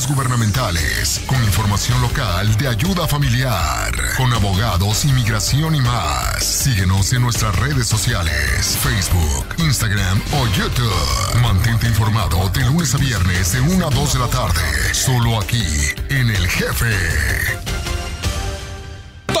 gubernamentales con información local de ayuda familiar, con abogados, inmigración y más. Síguenos en nuestras redes sociales, Facebook, Instagram o YouTube. Mantente informado de lunes a viernes de 1 a 2 de la tarde, solo aquí en El Jefe.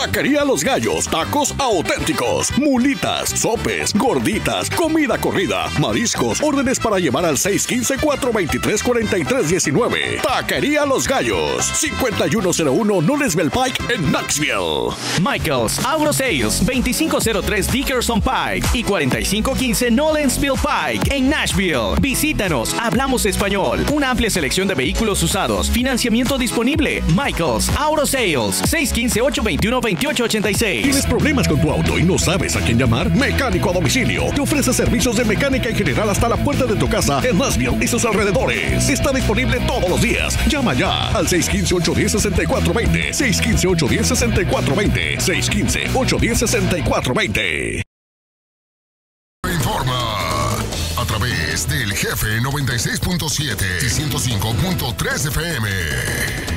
Taquería Los Gallos, tacos auténticos, mulitas, sopes, gorditas, comida corrida, mariscos, órdenes para llevar al 615-423-4319. Taquería Los Gallos, 5101 Nonesville Pike en Knoxville. Michaels Auto Sales 2503 Dickerson Pike y 4515 Nolensville Pike en Nashville. Visítanos, hablamos español. Una amplia selección de vehículos usados, financiamiento disponible. Michaels Auto Sales 615 821 2886. ¿Tienes problemas con tu auto y no sabes a quién llamar? Mecánico a domicilio. Te ofrece servicios de mecánica en general hasta la puerta de tu casa en Nashville y sus alrededores. Está disponible todos los días. Llama ya al 615-810-6420. 615-810-6420. 615-810-6420. Informa a través del jefe 96.7 y 105.3 FM.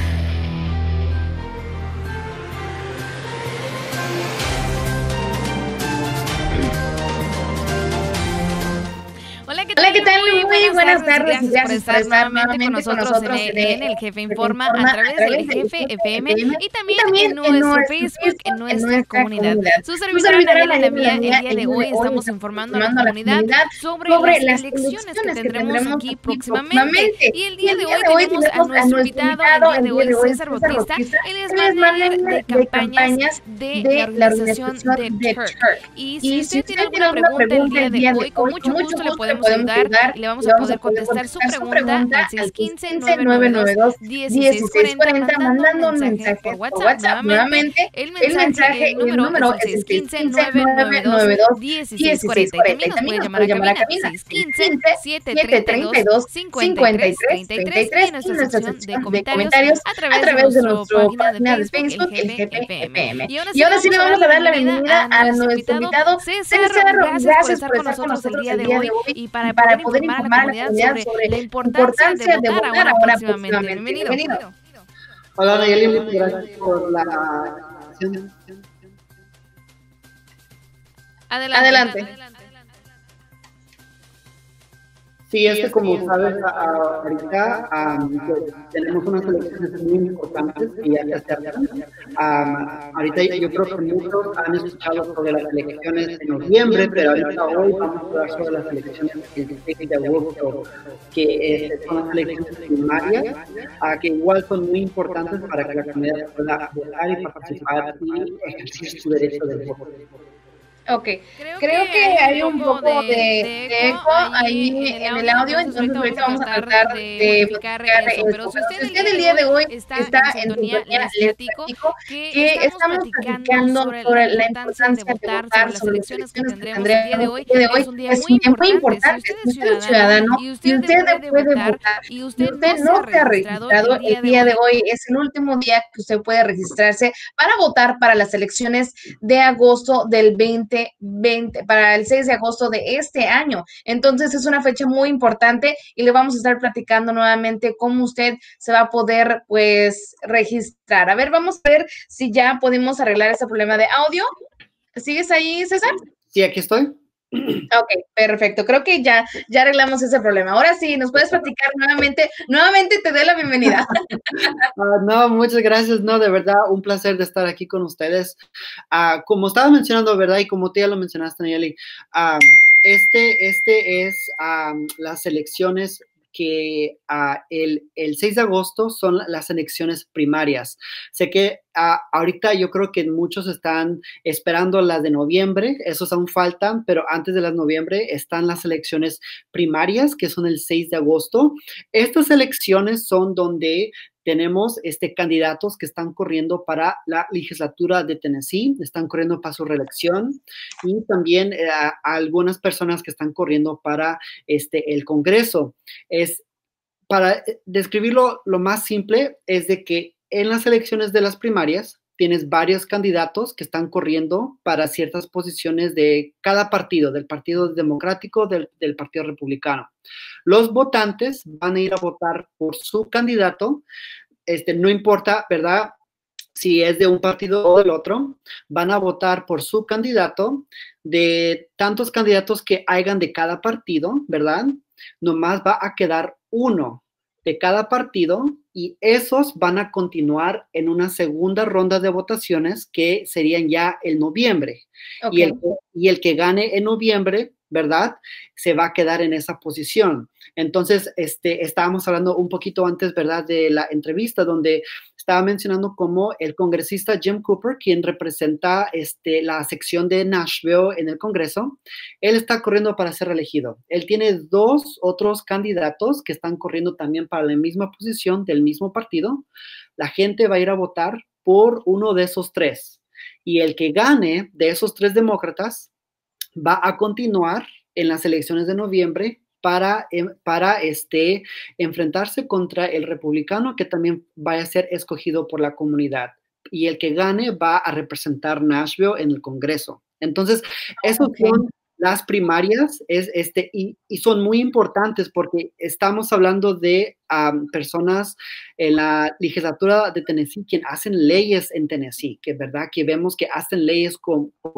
Hola, ¿qué Hola, tal? Buenas tardes y Gracias por estar nuevamente con nuevamente nosotros, en, el, en el Jefe Informa a través del Jefe FM y también en nuestro Facebook, en nuestra comunidad. Su servidora Daniela Lamía, el día de hoy estamos informando a la comunidad sobre las elecciones que tendremos aquí próximamente. Y el día de hoy tenemos a nuestro invitado, el día de hoy, César Bautista. Él es manager de campañas de la organización de Turk. Y si usted tiene alguna pregunta el día de hoy, con mucho gusto le podemos ayudar y le vamos a poder contestar su pregunta al 615-992-1640 mandando un mensaje por WhatsApp. Nuevamente, el mensaje, el número es el 615-992-1640. Y también nos puede llamar a la cabina 615-732-5333 y nuestra sección de comentarios a través de nuestra página de Facebook, el GPFM. Y ahora sí le vamos a dar la bienvenida a nuestro invitado César. Gracias por estar con nosotros el día de hoy y para, para poder informar a la comunidad sobre la importancia de votar ahora próximamente. Bienvenido. Bienvenido. Hola Nayeli, muchas gracias por la. Adelante. Adelante. Sí, es que como sabes, ahorita pues, tenemos unas elecciones muy importantes que ya se acercan. Am, ahorita yo creo que muchos han escuchado sobre las elecciones de noviembre, pero ahorita hoy vamos a hablar sobre las elecciones del 6 de agosto, que eh, son las elecciones primarias, ah, que igual son muy importantes para que la comunidad pueda votar y participar y ejercer su derecho de voto. Ok, creo, que, hay un poco de, de eco ahí en el audio, entonces ahorita vamos a tratar de verificar eso. Pero si usted, usted el día de hoy está, está en sintonía, les platico que, estamos platicando sobre la importancia de votar, sobre las elecciones que tendremos el día de hoy. Es un día muy importante. Si usted es ciudadano y usted puede votar y usted no se ha registrado, el día de hoy es el último día que usted puede registrarse para votar para las elecciones de agosto del 2020, para el 6 de agosto de este año. Entonces es una fecha muy importante y le vamos a estar platicando nuevamente cómo usted se va a poder pues registrar. A ver, vamos a ver si ya podemos arreglar ese problema de audio. ¿Sigues ahí, César? Sí, aquí estoy. Ok, perfecto. Creo que ya, ya arreglamos ese problema. Ahora sí, nos puedes platicar nuevamente. Nuevamente te doy la bienvenida. Ah, no, muchas gracias. No, de verdad, un placer de estar aquí con ustedes. Ah, como estaba mencionando, ¿verdad? Y como tú ya lo mencionaste, Nayeli, ah, este, este es las elecciones que ah, el, el 6 de agosto son las elecciones primarias. Sé que ah, ahorita yo creo que muchos están esperando las de noviembre, esos aún faltan, pero antes de las noviembre están las elecciones primarias, que son el 6 de agosto. Estas elecciones son donde tenemos este, candidatos que están corriendo para la legislatura de Tennessee, están corriendo para su reelección y también eh, algunas personas que están corriendo para este, el Congreso. Es, para eh, describirlo lo más simple, es de que en las elecciones de las primarias tienes varios candidatos que están corriendo para ciertas posiciones de cada partido, del Partido Democrático, del, del Partido Republicano. Los votantes van a ir a votar por su candidato, este, no importa, ¿verdad? si es de un partido o del otro, van a votar por su candidato de tantos candidatos que hayan de cada partido, ¿verdad? Nomás va a quedar uno de cada partido y esos van a continuar en una segunda ronda de votaciones que serían ya el noviembre. Y, el, y el que gane en noviembre ¿verdad? Se va a quedar en esa posición. Entonces, este, estábamos hablando un poquito antes, ¿verdad? De la entrevista donde estaba mencionando cómo el congresista Jim Cooper, quien representa este, la sección de Nashville en el Congreso, él está corriendo para ser elegido. Él tiene dos otros candidatos que están corriendo también para la misma posición del mismo partido. La gente va a ir a votar por uno de esos tres. Y el que gane de esos tres demócratas va a continuar en las elecciones de noviembre para, em, para este, enfrentarse contra el republicano que también vaya a ser escogido por la comunidad. Y el que gane va a representar Nashville en el Congreso. Entonces, esos son las primarias es este, y, son muy importantes porque estamos hablando de personas en la legislatura de Tennessee quien hacen leyes en Tennessee, que verdad que vemos que hacen leyes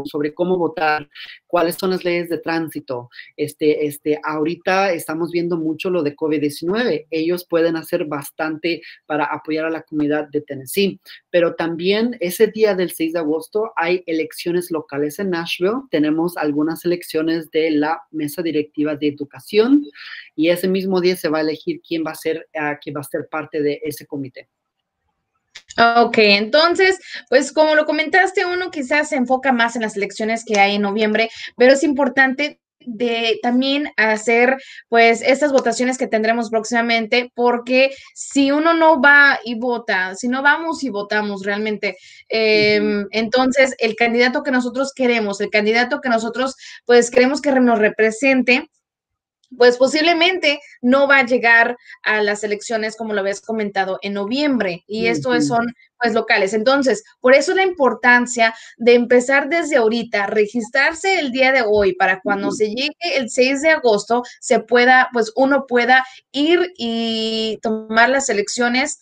sobre cómo votar, cuáles son las leyes de tránsito. Este, este, ahorita estamos viendo mucho lo de COVID-19. Ellos pueden hacer bastante para apoyar a la comunidad de Tennessee, pero también ese día del 6 de agosto hay elecciones locales en Nashville. Tenemos algunas elecciones de la mesa directiva de educación y ese mismo día se va a elegir quién va a ser, uh, quién va a ser parte de ese comité. Ok, entonces, pues como lo comentaste, uno quizás se enfoca más en las elecciones que hay en noviembre, pero es importante de también hacer pues estas votaciones que tendremos próximamente, porque si uno no va y vota, si no vamos y votamos realmente, em, entonces el candidato que nosotros queremos, el candidato que nosotros pues queremos que nos represente, pues posiblemente no va a llegar a las elecciones, como lo habías comentado, en noviembre. Y esto son pues locales. Entonces, por eso la importancia de empezar desde ahorita, registrarse el día de hoy para cuando se llegue el 6 de agosto, se pueda, pues uno pueda ir y tomar las elecciones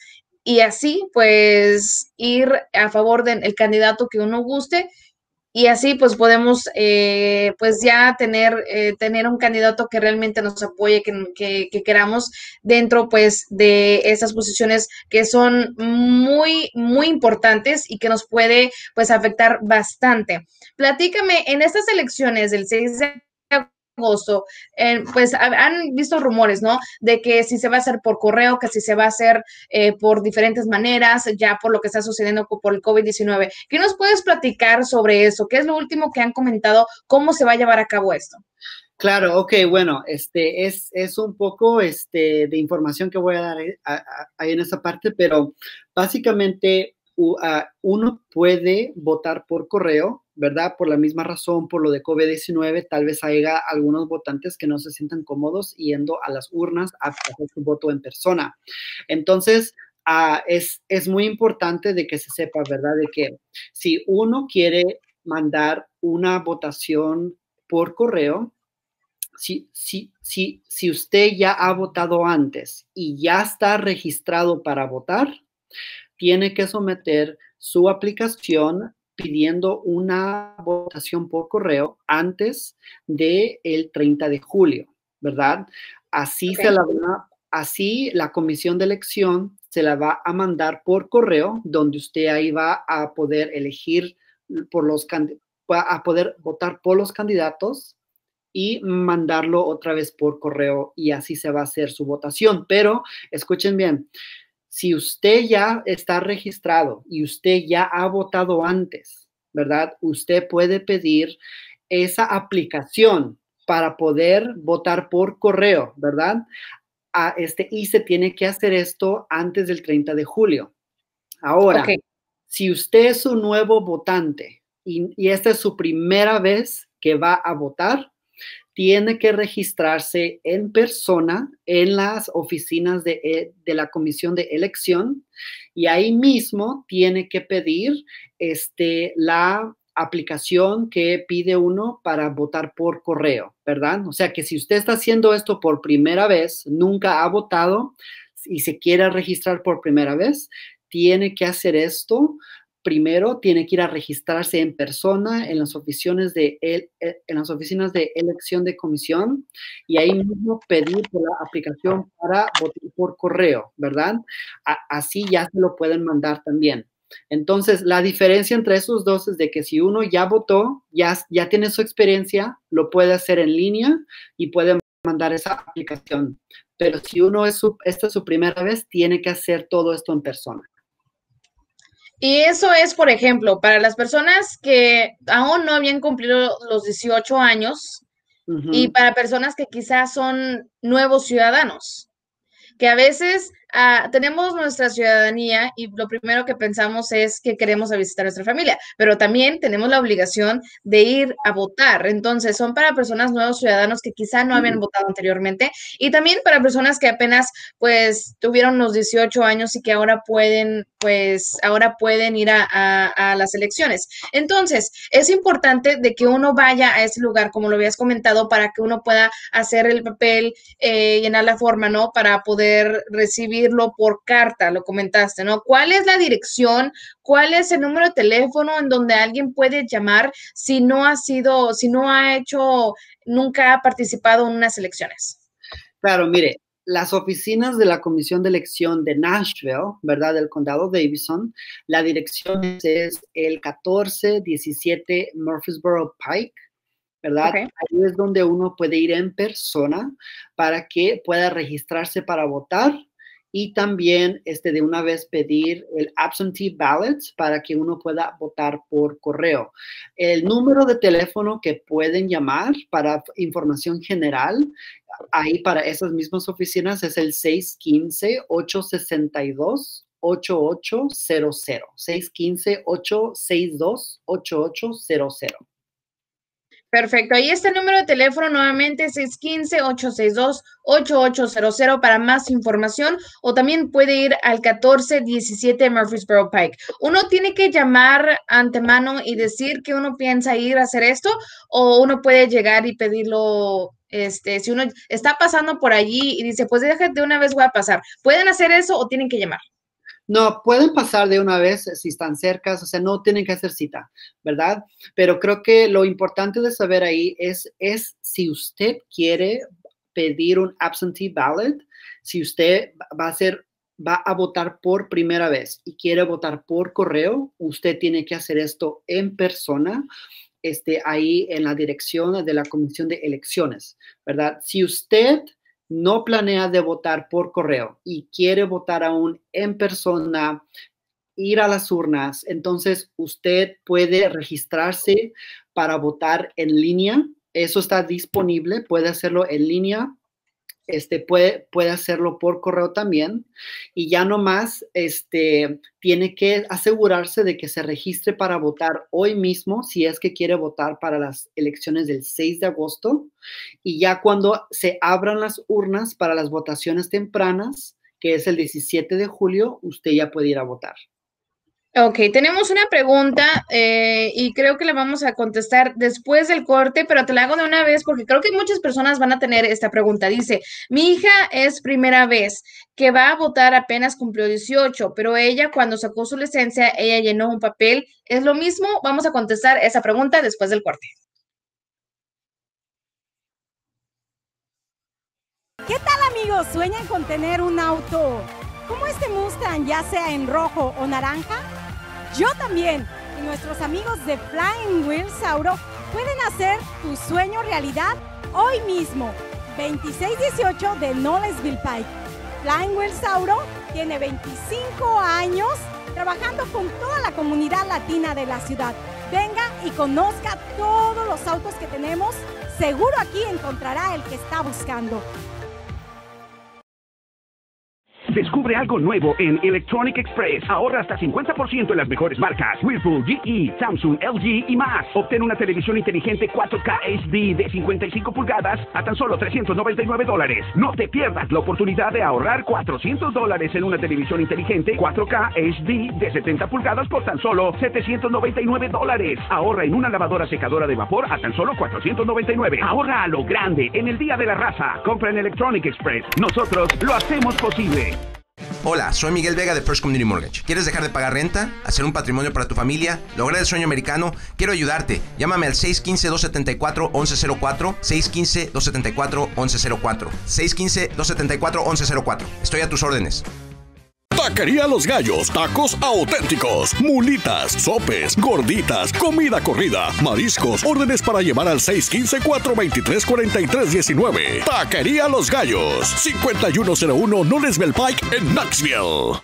y así, pues ir a favor del candidato que uno guste y así pues podemos eh, pues ya tener, eh, tener un candidato que realmente nos apoye, que, que, queramos dentro pues de esas posiciones que son muy, muy importantes y que nos puede pues afectar bastante. Platícame, en estas elecciones del 6 de agosto, eh, pues han visto rumores, ¿no? De que si se va a hacer por correo, que si se va a hacer eh, por diferentes maneras, ya por lo que está sucediendo por el COVID-19. ¿Qué nos puedes platicar sobre eso? ¿Qué es lo último que han comentado? ¿Cómo se va a llevar a cabo esto? Claro, ok, bueno, este es, es un poco este, de información que voy a dar eh, ahí en esa parte, pero básicamente uno puede votar por correo, ¿verdad? Por la misma razón, por lo de COVID-19, tal vez haya algunos votantes que no se sientan cómodos yendo a las urnas a hacer su voto en persona. Entonces, ah, es, es muy importante de que se sepa, ¿verdad? De que si uno quiere mandar una votación por correo, si, si, si, si usted ya ha votado antes y ya está registrado para votar, tiene que someter su aplicación pidiendo una votación por correo antes del el 30 de julio, ¿verdad? Así se la así la comisión de elección se la va a mandar por correo, donde usted ahí va a poder elegir por los va a poder votar por los candidatos y mandarlo otra vez por correo y así se va a hacer su votación. Pero escuchen bien, si usted ya está registrado y usted ya ha votado antes, ¿verdad? Usted puede pedir esa aplicación para poder votar por correo, ¿verdad? A este, y se tiene que hacer esto antes del 30 de julio. Ahora, si usted es un nuevo votante y, y esta es su primera vez que va a votar, tiene que registrarse en persona en las oficinas de, eh, de, la comisión de elección y ahí mismo tiene que pedir este, la aplicación que pide uno para votar por correo, ¿verdad? O sea que si usted está haciendo esto por primera vez, nunca ha votado y se quiere registrar por primera vez, tiene que hacer esto primero tiene que ir a registrarse en persona en las oficinas de, eh, en las oficinas de elección de comisión y ahí mismo pedir la aplicación para votar por correo, ¿verdad? así ya se lo pueden mandar también. Entonces, la diferencia entre esos dos es de que si uno ya votó, ya, ya tiene su experiencia, lo puede hacer en línea y puede mandar esa aplicación. Pero si uno es esta es su primera vez, tiene que hacer todo esto en persona. Y eso es, por ejemplo, para las personas que aún no habían cumplido los 18 años y para personas que quizás son nuevos ciudadanos, que a veces Ah, tenemos nuestra ciudadanía y lo primero que pensamos es que queremos visitar a nuestra familia, pero también tenemos la obligación de ir a votar. Entonces, son para personas nuevos ciudadanos que quizá no habían votado anteriormente y también para personas que apenas pues tuvieron los 18 años y que ahora pueden pues ahora pueden ir a, las elecciones. Entonces, es importante de que uno vaya a ese lugar, como lo habías comentado, para que uno pueda hacer el papel, eh, llenar la forma, ¿no? Para poder recibir por carta, lo comentaste, ¿no? ¿Cuál es la dirección? ¿Cuál es el número de teléfono en donde alguien puede llamar si no ha sido, si no ha hecho, nunca ha participado en unas elecciones? Claro, mire, las oficinas de la Comisión de Elección de Nashville, ¿verdad? Del condado Davison, la dirección es el 1417 Murfreesboro Pike. ¿verdad? Ahí es donde uno puede ir en persona para que pueda registrarse para votar y también este, de una vez pedir el absentee ballot para que uno pueda votar por correo. El número de teléfono que pueden llamar para información general, ahí para esas mismas oficinas es el 615-862. 8800 615 862 8800 Perfecto. Ahí está el número de teléfono nuevamente 615-862-8800 para más información o también puede ir al 1417 Murfreesboro Pike. Uno tiene que llamar antemano y decir que uno piensa ir a hacer esto o uno puede llegar y pedirlo este, si uno está pasando por allí y dice, pues déjate de una vez voy a pasar. ¿Pueden hacer eso o tienen que llamar? No, pueden pasar de una vez si están cerca, o sea, no tienen que hacer cita, ¿verdad? Pero creo que lo importante de saber ahí es, es si usted quiere pedir un absentee ballot, si usted va a va a votar por primera vez y quiere votar por correo, usted tiene que hacer esto en persona, este, ahí en la dirección de la Comisión de Elecciones, ¿verdad? Si usted no planea de votar por correo y quiere votar aún en persona, ir a las urnas, entonces usted puede registrarse para votar en línea. Eso está disponible, puede hacerlo en línea este, puede, puede hacerlo por correo también y ya nomás este, tiene que asegurarse de que se registre para votar hoy mismo si es que quiere votar para las elecciones del 6 de agosto y ya cuando se abran las urnas para las votaciones tempranas, que es el 17 de julio, usted ya puede ir a votar. Ok, tenemos una pregunta eh, y creo que la vamos a contestar después del corte, pero te la hago de una vez porque creo que muchas personas van a tener esta pregunta. Dice, mi hija es primera vez que va a votar apenas cumplió 18, pero ella cuando sacó su licencia, ella llenó un papel. ¿Es lo mismo? Vamos a contestar esa pregunta después del corte. ¿Qué tal amigos? ¿Sueñan con tener un auto como este Mustang, ya sea en rojo o naranja? Yo también. Y nuestros amigos de Flying Wheel Sauro pueden hacer tu sueño realidad hoy mismo. 2618 de Knowlesville Pike. Flying Wheel Sauro tiene 25 años trabajando con toda la comunidad latina de la ciudad. Venga y conozca todos los autos que tenemos. Seguro aquí encontrará el que está buscando. Descubre algo nuevo en Electronic Express. Ahorra hasta 50% en las mejores marcas. Whirlpool, GE, Samsung, LG y más. Obtén una televisión inteligente 4K HD de 55 pulgadas a tan solo 399 dólares. No te pierdas la oportunidad de ahorrar 400 dólares en una televisión inteligente 4K HD de 70 pulgadas por tan solo 799 dólares. Ahorra en una lavadora secadora de vapor a tan solo 499. Ahorra a lo grande en el Día de la Raza. Compra en Electronic Express. Nosotros lo hacemos posible. Hola, soy Miguel Vega de First Community Mortgage. ¿Quieres dejar de pagar renta? ¿Hacer un patrimonio para tu familia? ¿Lograr el sueño americano? Quiero ayudarte. Llámame al 615-274-1104. 615-274-1104. 615-274-1104. Estoy a tus órdenes. Taquería Los Gallos, tacos auténticos, mulitas, sopes, gorditas, comida corrida, mariscos, órdenes para llevar al 615-423-4319. Taquería Los Gallos, 5101 Nonesville Pike en Knoxville.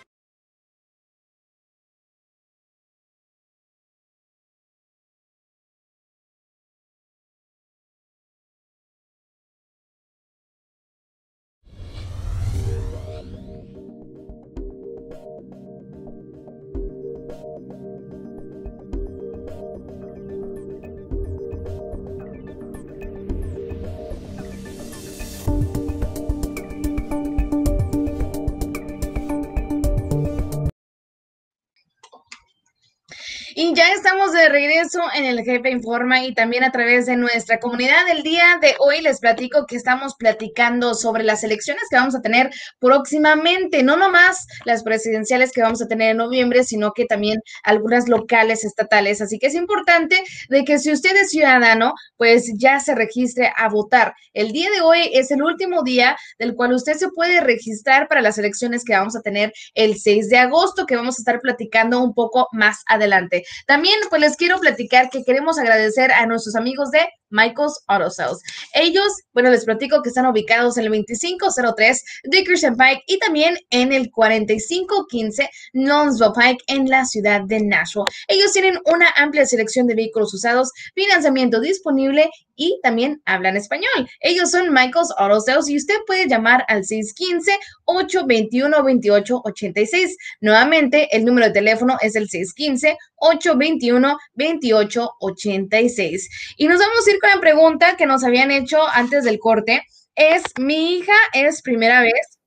Y ya estamos de regreso en el Jefe Informa y también a través de nuestra comunidad. El día de hoy les platico que estamos platicando sobre las elecciones que vamos a tener próximamente, no nomás las presidenciales que vamos a tener en noviembre, sino que también algunas locales estatales. Así que es importante de que si usted es ciudadano, pues ya se registre a votar. El día de hoy es el último día del cual usted se puede registrar para las elecciones que vamos a tener el 6 de agosto, que vamos a estar platicando un poco más adelante. También pues les quiero platicar que queremos agradecer a nuestros amigos de Michael's Auto Sales. Ellos, bueno, les platico que están ubicados en el 2503 Dickerson Pike y también en el 4515 Nonsville Pike en la ciudad de Nashville. Ellos tienen una amplia selección de vehículos usados, financiamiento disponible y también hablan español. Ellos son Michael's Auto Sales y usted puede llamar al 615-821-2886. Nuevamente, el número de teléfono es el 615-821-2886. Y nos vamos a ir pregunta que nos habían hecho antes del corte. Es, mi hija es primera vez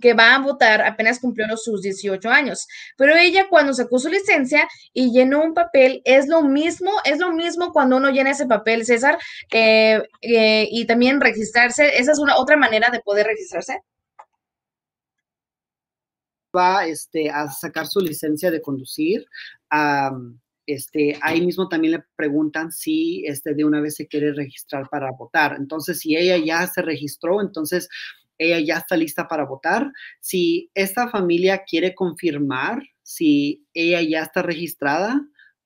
que va a votar apenas cumplió sus 18 años, pero ella cuando sacó su licencia y llenó un papel, es lo mismo, es lo mismo cuando uno llena ese papel, César, eh, y también registrarse, esa es una otra manera de poder registrarse. Va este, a sacar su licencia de conducir. Este, ahí mismo también le preguntan si este, de una vez se quiere registrar para votar. Entonces, si ella ya se registró, entonces ella ya está lista para votar. Si esta familia quiere confirmar si ella ya está registrada,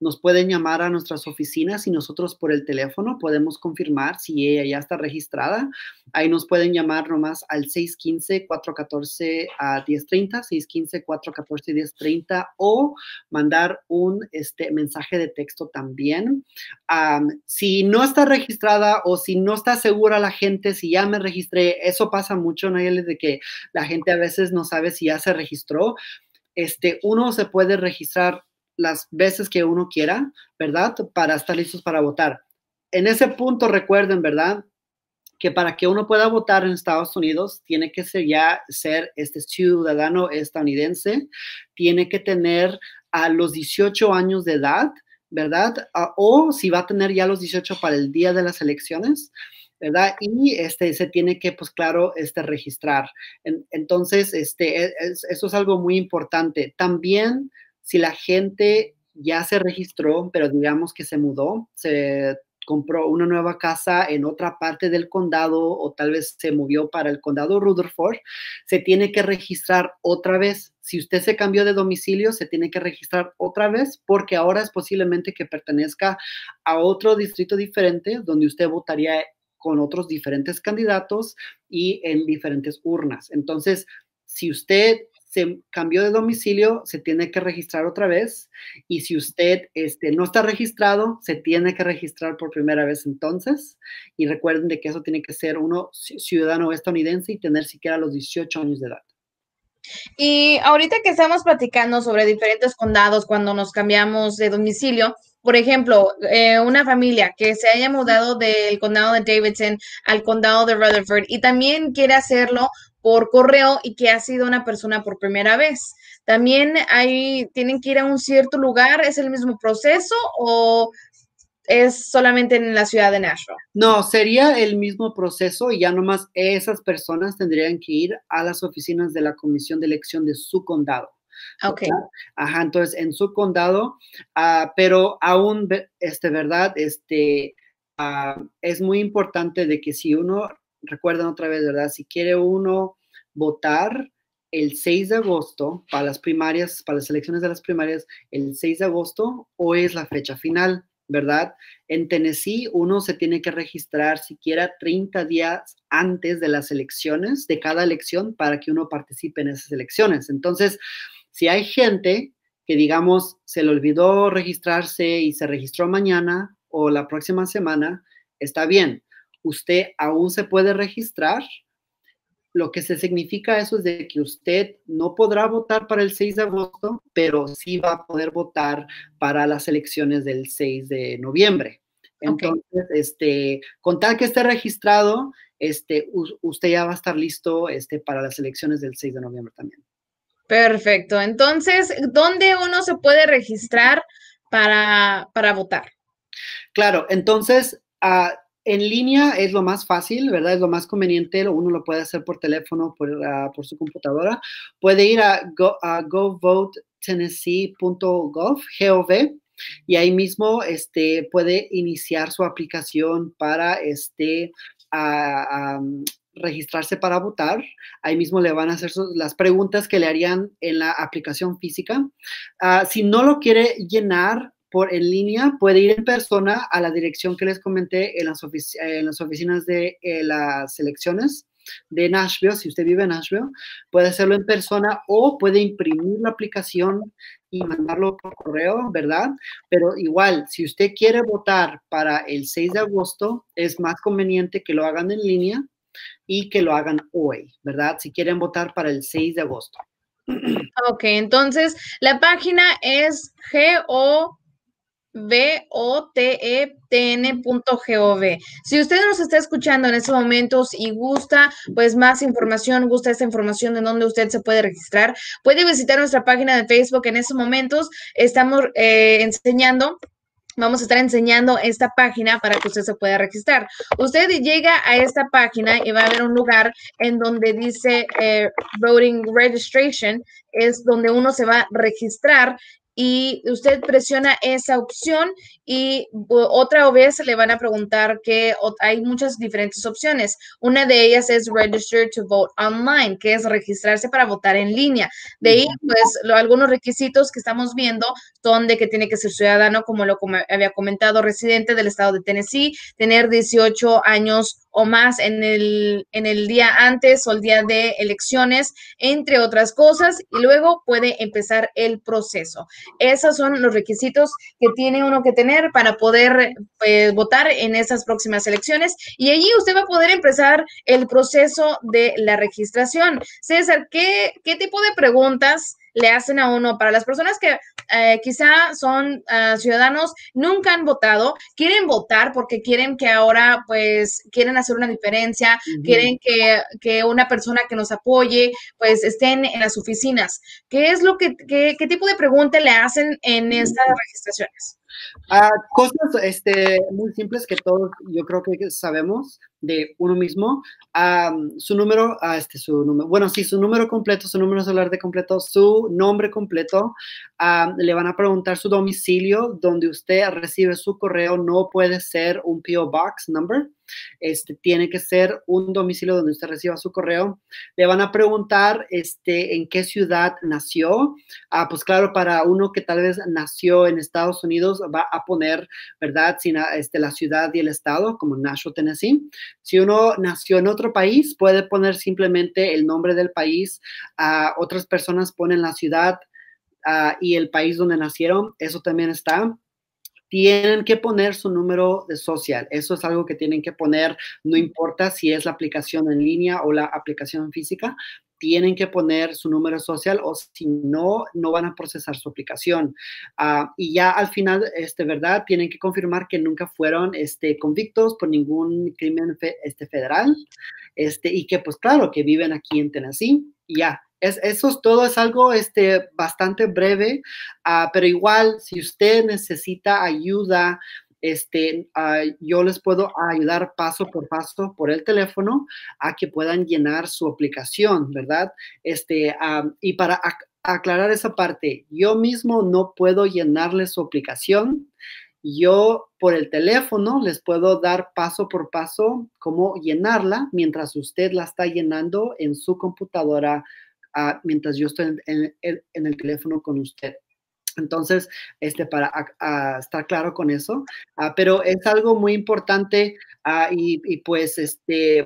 nos pueden llamar a nuestras oficinas y nosotros por el teléfono podemos confirmar si ella ya está registrada. Ahí nos pueden llamar nomás al 615-414-1030, 615-414-1030 o mandar un este, mensaje de texto también. si no está registrada o si no está segura la gente si ya me registré, eso pasa mucho, Nayeli, de que la gente a veces no sabe si ya se registró. Este, uno se puede registrar las veces que uno quiera, ¿verdad? Para estar listos para votar. En ese punto recuerden, ¿verdad? Que para que uno pueda votar en Estados Unidos, tiene que ser ya ser este ciudadano estadounidense, tiene que tener a los 18 años de edad, ¿verdad? o si va a tener ya los 18 para el día de las elecciones, ¿verdad? Y este, se tiene que, pues claro, este, registrar. entonces, este, e, eso es algo muy importante. También si la gente ya se registró, pero digamos que se mudó, se compró una nueva casa en otra parte del condado o tal vez se movió para el condado Rutherford, se tiene que registrar otra vez. Si usted se cambió de domicilio, se tiene que registrar otra vez porque ahora es posiblemente que pertenezca a otro distrito diferente donde usted votaría con otros diferentes candidatos y en diferentes urnas. Entonces, si usted se cambió de domicilio, se tiene que registrar otra vez. Y si usted este, no está registrado, se tiene que registrar por primera vez entonces. Y recuerden de que eso tiene que ser uno ciudadano estadounidense y tener siquiera los 18 años de edad. Y ahorita que estamos platicando sobre diferentes condados cuando nos cambiamos de domicilio, por ejemplo, eh, una familia que se haya mudado del condado de Davidson al condado de Rutherford y también quiere hacerlo por correo y que ha sido una persona por primera vez. También hay, tienen que ir a un cierto lugar, ¿es el mismo proceso o es solamente en la ciudad de Nashville? No, sería el mismo proceso y ya nomás esas personas tendrían que ir a las oficinas de la comisión de elección de su condado. Ok. Ajá, entonces en su condado, ah, pero aún, este, ¿verdad? Este, ah, es muy importante de que si uno, recuerden otra vez, ¿verdad? Si quiere uno votar el 6 de agosto para las primarias, para las elecciones de las primarias, el 6 de agosto, hoy es la fecha final. ¿verdad? En Tennessee uno se tiene que registrar siquiera 30 días antes de las elecciones, de cada elección, para que uno participe en esas elecciones. Entonces, si hay gente que, digamos, se le olvidó registrarse y se registró mañana o la próxima semana, está bien. Usted aún se puede registrar. Lo que se significa eso es de que usted no podrá votar para el 6 de agosto, pero sí va a poder votar para las elecciones del 6 de noviembre. Entonces, este, con tal que esté registrado, este, usted ya va a estar listo este, para las elecciones del 6 de noviembre también. Perfecto. Entonces, ¿dónde uno se puede registrar para, para votar? Claro, entonces, uh, en línea es lo más fácil, ¿verdad? Es lo más conveniente. Uno lo puede hacer por teléfono, por, uh, por su computadora. Puede ir a, go, a govotetennessee.gov, gov, y ahí mismo este, puede iniciar su aplicación para este, um, registrarse para votar. Ahí mismo le van a hacer las preguntas que le harían en la aplicación física. Uh, si no lo quiere llenar por en línea, puede ir en persona a la dirección que les comenté en las, en las oficinas de eh, las elecciones de Nashville, si usted vive en Nashville, puede hacerlo en persona o puede imprimir la aplicación y mandarlo por correo, ¿verdad? Pero igual, si usted quiere votar para el 6 de agosto, es más conveniente que lo hagan en línea y que lo hagan hoy, ¿verdad? Si quieren votar para el 6 de agosto. Ok, entonces la página es G-O V-O-T-E-T-N.gov. Si usted nos está escuchando en estos momentos y gusta, pues más información, gusta esta información de dónde usted se puede registrar, puede visitar nuestra página de Facebook. En estos momentos estamos eh, enseñando vamos a estar enseñando esta página para que usted se pueda registrar. Usted llega a esta página y va a ver un lugar en donde dice eh, Voting Registration, es donde uno se va a registrar y usted presiona esa opción y otra vez le van a preguntar que hay muchas diferentes opciones. Una de ellas es register to vote online, que es registrarse para votar en línea. De ahí, pues, algunos requisitos que estamos viendo son de que tiene que ser ciudadano, como lo había comentado, residente del estado de Tennessee, tener 18 años o más en el, en el día antes o el día de elecciones, entre otras cosas, y luego puede empezar el proceso. Esos son los requisitos que tiene uno que tener para poder pues, votar en esas próximas elecciones y allí usted va a poder empezar el proceso de la registración. César, ¿qué, qué tipo de preguntas? le hacen a uno. Para las personas que eh, quizá son uh, ciudadanos, nunca han votado, quieren votar porque quieren que ahora, pues, quieren hacer una diferencia, uh -huh. quieren que, que, una persona que nos apoye, pues, estén en las oficinas. ¿Qué es lo que, qué, qué tipo de pregunta le hacen en estas registraciones? Uh, cosas este, muy simples que todos yo creo que sabemos de uno mismo. Um, su número, uh, este, su número, bueno, sí, su número completo, su número celular de completo, su nombre completo. Um, le van a preguntar su domicilio donde usted recibe su correo. No puede ser un PO Box number. Este, tiene que ser un domicilio donde usted reciba su correo. Le van a preguntar este, en qué ciudad nació. Ah, pues claro, para uno que tal vez nació en Estados Unidos, va a poner, ¿verdad? Sin, este, la ciudad y el estado, como Nashville, Tennessee. Si uno nació en otro país, puede poner simplemente el nombre del país. Uh, otras personas ponen la ciudad uh, y el país donde nacieron. Eso también está tienen que poner su número de social. Eso es algo que tienen que poner, no importa si es la aplicación en línea o la aplicación física, tienen que poner su número social o si no, no van a procesar su aplicación. Ah, y ya al final, este, ¿verdad? Tienen que confirmar que nunca fueron este, convictos por ningún crimen este, federal este, y que pues claro, que viven aquí en Tennessee ya. Es, todo, es algo este, bastante breve, uh, pero igual si usted necesita ayuda este, uh, yo les puedo ayudar paso por paso por el teléfono a que puedan llenar su aplicación, ¿verdad? Este, um, y para aclarar esa parte, yo mismo no puedo llenarle su aplicación. Yo por el teléfono les puedo dar paso por paso cómo llenarla mientras usted la está llenando en su computadora, uh, mientras yo estoy en, en, en el teléfono con usted. Entonces, este, para estar claro con eso, ah, pero es algo muy importante ah, y, y, pues, este,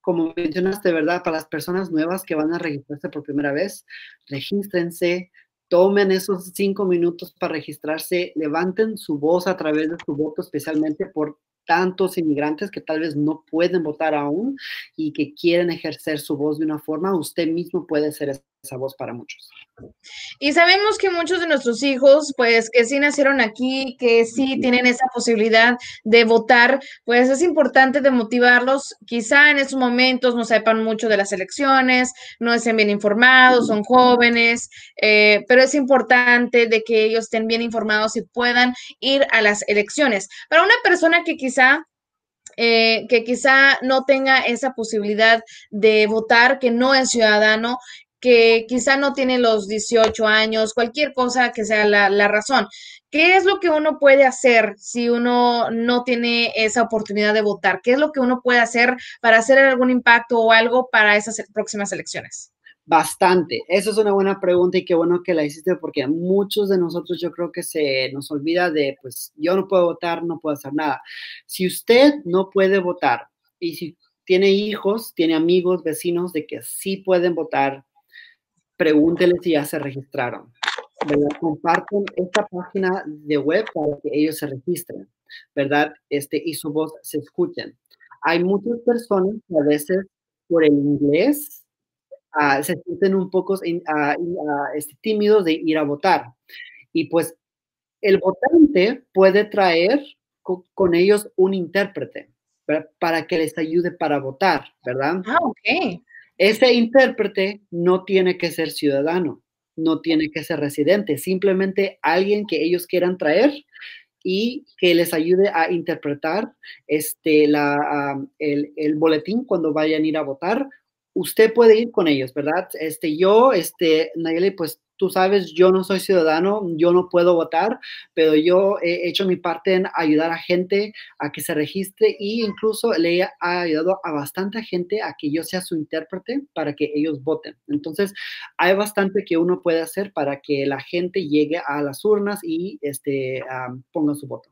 como mencionaste, ¿verdad? Para las personas nuevas que van a registrarse por primera vez, regístrense, tomen esos cinco minutos para registrarse, levanten su voz a través de su voto, especialmente por tantos inmigrantes que tal vez no pueden votar aún y que quieren ejercer su voz de una forma, usted mismo puede ser esa voz para muchos. Y sabemos que muchos de nuestros hijos, pues que sí nacieron aquí, que sí tienen esa posibilidad de votar, pues es importante de motivarlos. Quizá en estos momentos no sepan mucho de las elecciones, no estén bien informados, son jóvenes, eh, pero es importante de que ellos estén bien informados y puedan ir a las elecciones. Para una persona que quizá eh, que quizá no tenga esa posibilidad de votar, que no es ciudadano, que quizá no tiene los 18 años, cualquier cosa que sea la, la, razón. ¿Qué es lo que uno puede hacer si uno no tiene esa oportunidad de votar? ¿Qué es lo que uno puede hacer para hacer algún impacto o algo para esas próximas elecciones? Bastante. Esa es una buena pregunta y qué bueno que la hiciste porque muchos de nosotros yo creo que se nos olvida de, pues yo no puedo votar, no puedo hacer nada. Si usted no puede votar y si tiene hijos, tiene amigos, vecinos de que sí pueden votar, pregúntele si ya se registraron. ¿verdad? Comparten esta página de web para que ellos se registren, ¿verdad? Este, y su voz se escuchen. Hay muchas personas que a veces por el inglés uh, se sienten un poco uh, uh, tímidos de ir a votar. Y pues el votante puede traer con ellos un intérprete para que les ayude para votar, ¿verdad? Ah, ok. Ese intérprete no tiene que ser ciudadano, no tiene que ser residente, simplemente alguien que ellos quieran traer y que les ayude a interpretar este, la, el, el, boletín cuando vayan a ir a votar. Usted puede ir con ellos, ¿verdad? Este, yo, este, Nayeli, pues tú sabes, yo no soy ciudadano, yo no puedo votar, pero yo he hecho mi parte en ayudar a gente a que se registre e incluso le he ayudado a bastante gente a que yo sea su intérprete para que ellos voten. Entonces, hay bastante que uno puede hacer para que la gente llegue a las urnas y este, ponga su voto.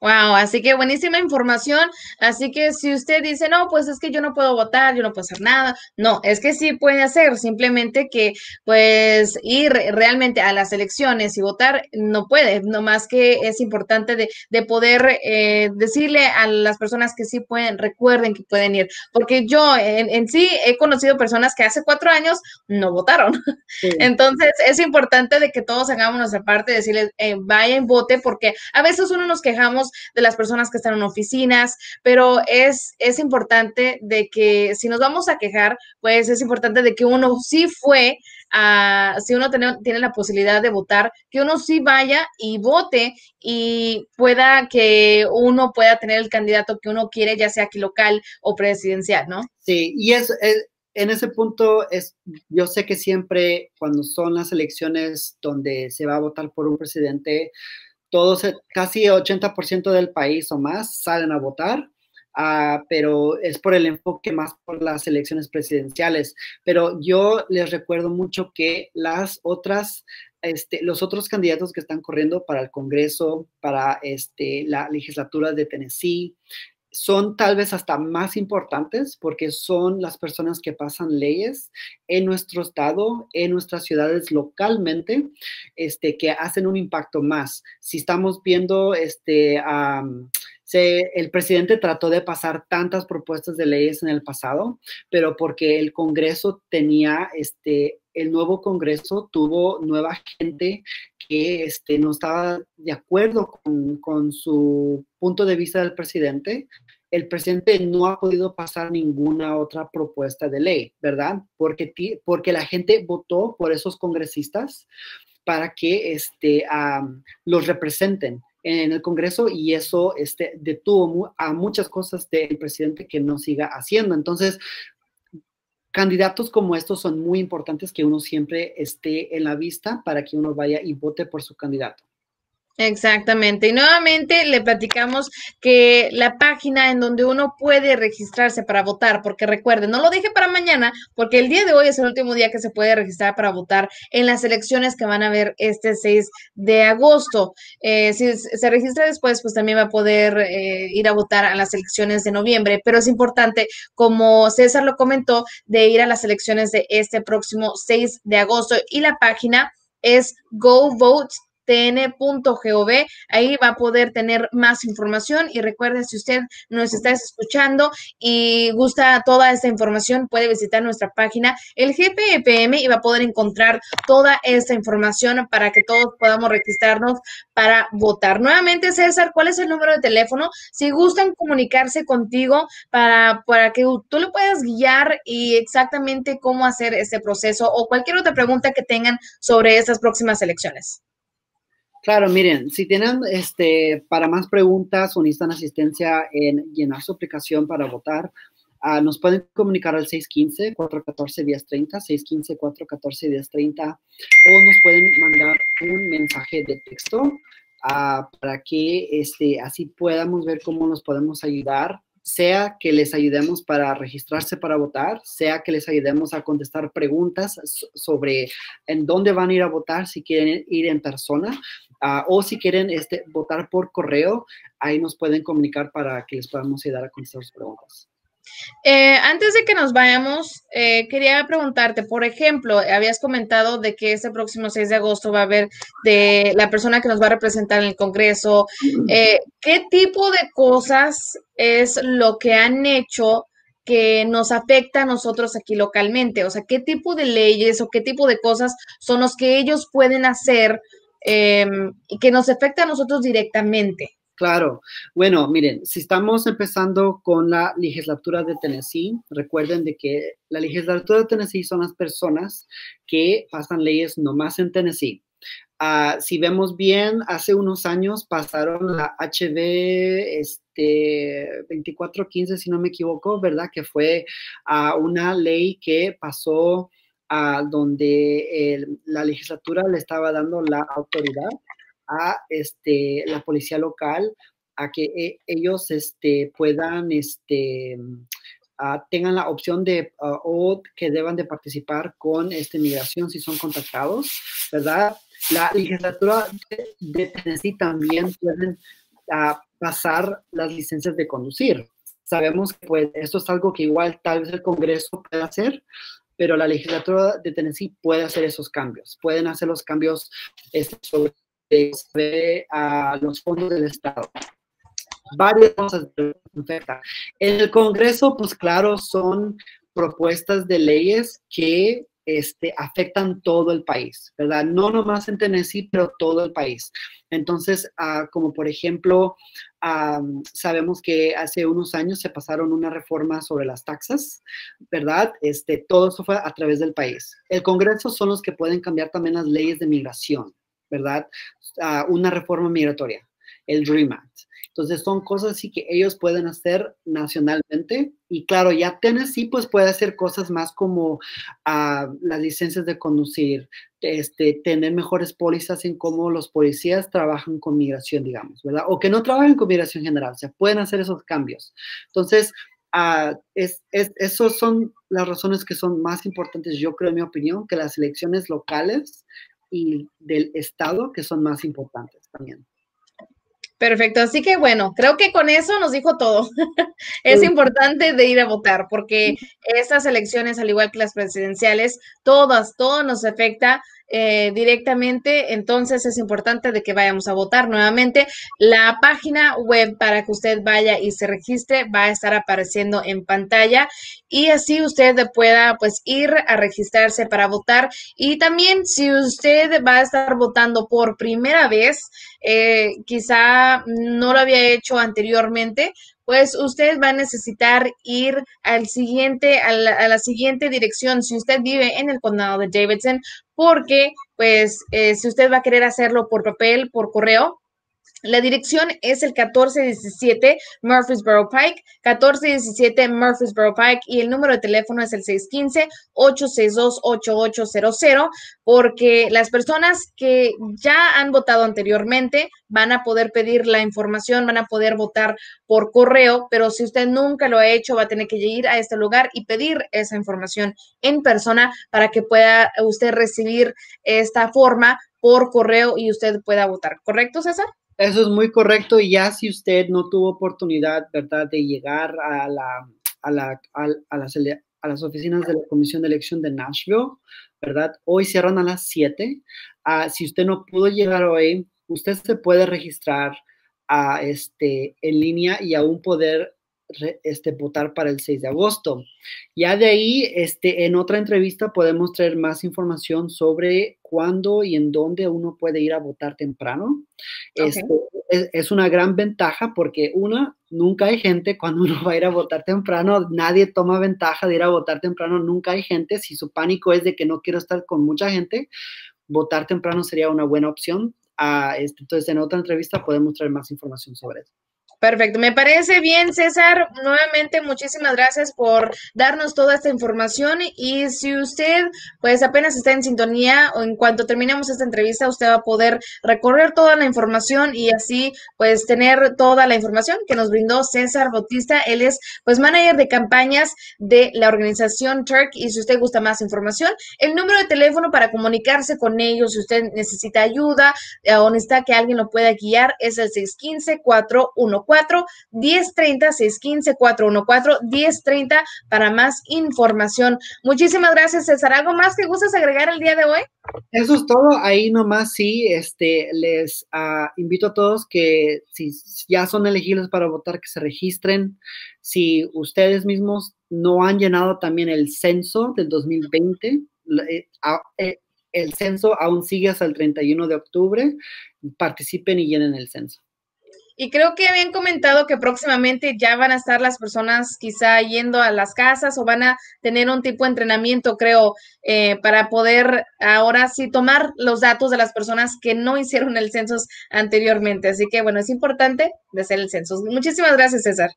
Wow, así que buenísima información. Así que si usted dice, no, pues es que yo no puedo votar, yo no puedo hacer nada, no, es que sí puede hacer, simplemente que pues ir realmente a las elecciones y votar no puede, más que es importante de, de poder eh, decirle a las personas que sí pueden, recuerden que pueden ir, porque yo en, en sí he conocido personas que hace cuatro años no votaron. Sí. Entonces es importante de que todos hagamos nuestra parte, decirles, eh, vayan, vote, porque a veces uno nos quejamos de las personas que están en oficinas, pero es, es importante de que si nos vamos a quejar, pues es importante de que uno sí fue si uno tiene, tiene la posibilidad de votar, que uno sí vaya y vote y pueda que uno pueda tener el candidato que uno quiere, ya sea aquí local o presidencial, ¿no? Sí, y es, es en ese punto es, yo sé que siempre cuando son las elecciones donde se va a votar por un presidente, todos, casi 80% del país o más salen a votar, uh, pero es por el enfoque más por las elecciones presidenciales. Pero yo les recuerdo mucho que las otras, este, los otros candidatos que están corriendo para el Congreso, para este, la legislatura de Tennessee, son tal vez hasta más importantes porque son las personas que pasan leyes en nuestro estado, en nuestras ciudades localmente, este, que hacen un impacto más. Si estamos viendo, este, el presidente trató de pasar tantas propuestas de leyes en el pasado, pero porque el Congreso tenía, este, el nuevo Congreso tuvo nueva gente que este, no estaba de acuerdo con, con su punto de vista del presidente, el presidente no ha podido pasar ninguna otra propuesta de ley, ¿verdad? Porque, porque la gente votó por esos congresistas para que este, los representen en el Congreso y eso este, detuvo a muchas cosas del presidente que no siga haciendo. Entonces, candidatos como estos son muy importantes que uno siempre esté en la vista para que uno vaya y vote por su candidato. Exactamente. Y nuevamente le platicamos que la página en donde uno puede registrarse para votar, porque recuerden, no lo dije para mañana, porque el día de hoy es el último día que se puede registrar para votar en las elecciones que van a haber este 6 de agosto. Eh, si se registra después, pues también va a poder eh, ir a votar a las elecciones de noviembre, pero es importante, como César lo comentó, de ir a las elecciones de este próximo 6 de agosto y la página es Go Vote tn.gov. Ahí va a poder tener más información y recuerde, si usted nos está escuchando y gusta toda esta información, puede visitar nuestra página, el GPPM, y va a poder encontrar toda esta información para que todos podamos registrarnos para votar. Nuevamente, César, ¿cuál es el número de teléfono? Si gustan comunicarse contigo para, para que tú lo puedas guiar y exactamente cómo hacer este proceso o cualquier otra pregunta que tengan sobre estas próximas elecciones. Claro, miren, si tienen este, para más preguntas o necesitan asistencia en llenar su aplicación para votar, uh, nos pueden comunicar al 615-414-1030, 615-414-1030, o nos pueden mandar un mensaje de texto uh, para que este, así podamos ver cómo nos podemos ayudar sea que les ayudemos para registrarse para votar, sea que les ayudemos a contestar preguntas sobre en dónde van a ir a votar, si quieren ir en persona uh, o si quieren este, votar por correo, ahí nos pueden comunicar para que les podamos ayudar a contestar sus preguntas. Eh, antes de que nos vayamos, eh, quería preguntarte, por ejemplo, habías comentado de que este próximo 6 de agosto va a haber de la persona que nos va a representar en el Congreso. Eh, ¿Qué tipo de cosas es lo que han hecho que nos afecta a nosotros aquí localmente? O sea, ¿qué tipo de leyes o qué tipo de cosas son los que ellos pueden hacer y que nos afecta a nosotros directamente? Claro. Bueno, miren, si estamos empezando con la legislatura de Tennessee, recuerden de que la legislatura de Tennessee son las personas que pasan leyes nomás en Tennessee. Uh, si vemos bien, hace unos años pasaron la HB este, 2415, si no me equivoco, ¿verdad? Que fue uh, una ley que pasó a donde la legislatura le estaba dando la autoridad a este, la policía local a que e, ellos este, puedan, este, tengan la opción de, o que deban de participar con esta migración si son contactados, ¿verdad? La legislatura de, Tennessee también pueden pasar las licencias de conducir. Sabemos que pues, esto es algo que igual tal vez el Congreso puede hacer, pero la legislatura de Tennessee puede hacer esos cambios. Pueden hacer los cambios este, sobre los fondos del Estado. Varias cosas. En el Congreso, pues claro, son propuestas de leyes que este, afectan todo el país, ¿verdad? No nomás en Tennessee, pero todo el país. Entonces, ah, como por ejemplo, sabemos que hace unos años se pasaron una reforma sobre las taxas, ¿verdad? Este, todo eso fue a través del país. El Congreso son los que pueden cambiar también las leyes de migración, ¿verdad? una reforma migratoria, el DREAM Act. Entonces son cosas así que ellos pueden hacer nacionalmente y claro, ya Tennessee pues puede hacer cosas más como ah, las licencias de conducir, este, tener mejores pólizas en cómo los policías trabajan con migración, digamos, ¿verdad? O que no trabajen con migración general, o sea, pueden hacer esos cambios. Entonces, uh, es, es, esos son las razones que son más importantes, yo creo, en mi opinión, que las elecciones locales y del Estado que son más importantes también. Perfecto, así que bueno, creo que con eso nos dijo todo. es importante de ir a votar porque estas elecciones, al igual que las presidenciales, todas, todo nos afecta eh, directamente, entonces es importante de que vayamos a votar nuevamente. La página web para que usted vaya y se registre va a estar apareciendo en pantalla y así usted pueda pues ir a registrarse para votar y también si usted va a estar votando por primera vez, eh, quizá no lo había hecho anteriormente, pues usted va a necesitar ir al siguiente, a la, siguiente dirección si usted vive en el condado de Davidson, porque pues eh, si usted va a querer hacerlo por papel, por correo, la dirección es el 1417 Murfreesboro Pike, 1417 Murfreesboro Pike y el número de teléfono es el 615-862-8800 porque las personas que ya han votado anteriormente van a poder pedir la información, van a poder votar por correo, pero si usted nunca lo ha hecho, va a tener que ir a este lugar y pedir esa información en persona para que pueda usted recibir esta forma por correo y usted pueda votar. ¿Correcto, César? Eso es muy correcto y ya si usted no tuvo oportunidad, ¿verdad?, de llegar a, la, a, la, a, las, a las oficinas de la Comisión de Elección de Nashville, ¿verdad? Hoy cierran a las 7. Ah, si usted no pudo llegar hoy, usted se puede registrar a este, en línea y aún poder este, votar para el 6 de agosto. Ya de ahí, este, en otra entrevista podemos traer más información sobre cuándo y en dónde uno puede ir a votar temprano. Este, es, una gran ventaja porque una, nunca hay gente cuando uno va a ir a votar temprano, nadie toma ventaja de ir a votar temprano, nunca hay gente. Si su pánico es de que no quiero estar con mucha gente, votar temprano sería una buena opción. Ah, este, entonces, en otra entrevista podemos traer más información sobre eso. Perfecto, me parece bien, César. Nuevamente, muchísimas gracias por darnos toda esta información. Y si usted, pues apenas está en sintonía o en cuanto terminemos esta entrevista, usted va a poder recorrer toda la información y así, pues, tener toda la información que nos brindó César Bautista. Él es, pues, manager de campañas de la organización Turk. Y si usted gusta más información, el número de teléfono para comunicarse con ellos, si usted necesita ayuda eh, o necesita que alguien lo pueda guiar, es el 615 414 1030 615 414 1030 para más información. Muchísimas gracias, César. ¿Algo más que gustes agregar el día de hoy? Eso es todo. Ahí nomás sí, este, les uh, invito a todos que si ya son elegibles para votar, que se registren. Si ustedes mismos no han llenado también el censo del 2020, eh, eh, el censo aún sigue hasta el 31 de octubre. Participen y llenen el censo. Y creo que habían comentado que próximamente ya van a estar las personas quizá yendo a las casas o van a tener un tipo de entrenamiento, creo, eh, para poder ahora sí tomar los datos de las personas que no hicieron el censo anteriormente. Así que bueno, es importante hacer el censo. Muchísimas gracias, César.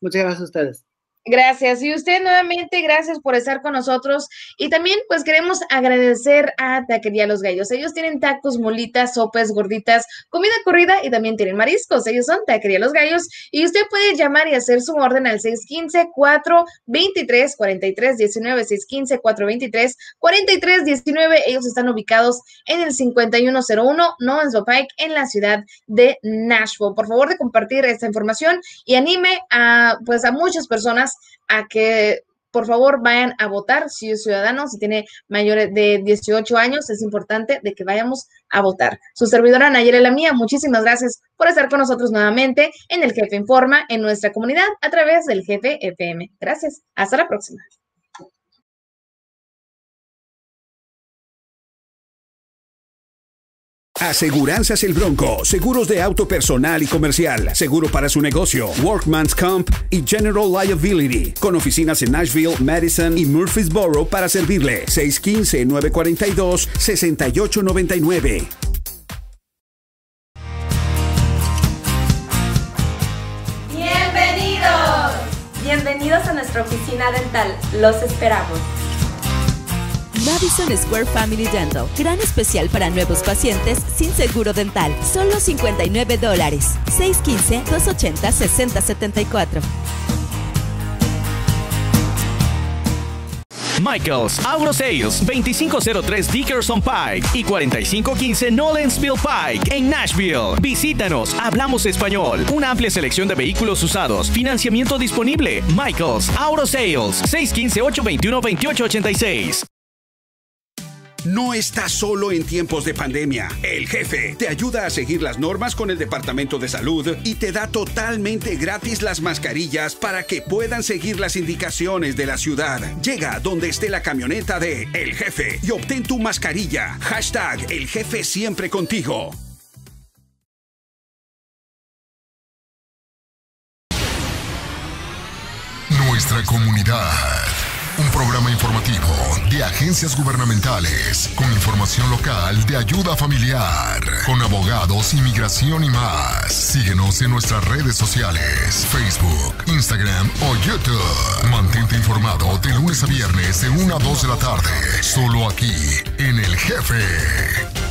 Muchas gracias a ustedes. Gracias. Y usted nuevamente, gracias por estar con nosotros. Y también, pues queremos agradecer a Taquería Los Gallos. Ellos tienen tacos, molitas, sopas, gorditas, comida corrida y también tienen mariscos. Ellos son Taquería Los Gallos. Y usted puede llamar y hacer su orden al 615-423-4319. 615-423-4319. Ellos están ubicados en el 5101 Noensville Pike en la ciudad de Nashville. Por favor, de compartir esta información y anime a, pues, a muchas personas a que por favor vayan a votar si es ciudadano, si tiene mayores de 18 años, es importante de que vayamos a votar. Su servidora Nayera La Mía, muchísimas gracias por estar con nosotros nuevamente en el Jefe Informa en nuestra comunidad a través del Jefe FM. Gracias. Hasta la próxima. Aseguranzas El Bronco, seguros de auto personal y comercial, seguro para su negocio, Workman's Comp y General Liability, con oficinas en Nashville, Madison y Murfreesboro para servirle. 615-942-6899. Bienvenidos. Bienvenidos a nuestra oficina dental. Los esperamos. Madison Square Family Dental. Gran especial para nuevos pacientes sin seguro dental. Solo 59 dólares. 615-280-6074. Michaels Auto Sales 2503 Dickerson Pike y 4515 Nolensville Pike en Nashville. Visítanos, hablamos español. Una amplia selección de vehículos usados. Financiamiento disponible. Michaels Auto Sales 615 821 2886. No estás solo en tiempos de pandemia. El jefe te ayuda a seguir las normas con el Departamento de Salud y te da totalmente gratis las mascarillas para que puedan seguir las indicaciones de la ciudad. Llega donde esté la camioneta de El Jefe y obtén tu mascarilla. Hashtag El Jefe siempre contigo. Nuestra comunidad. Un programa informativo de agencias gubernamentales con información local de ayuda familiar, con abogados, inmigración y más. Síguenos en nuestras redes sociales, Facebook, Instagram o YouTube. Mantente informado de lunes a viernes de 1 a 2 de la tarde, solo aquí en El Jefe.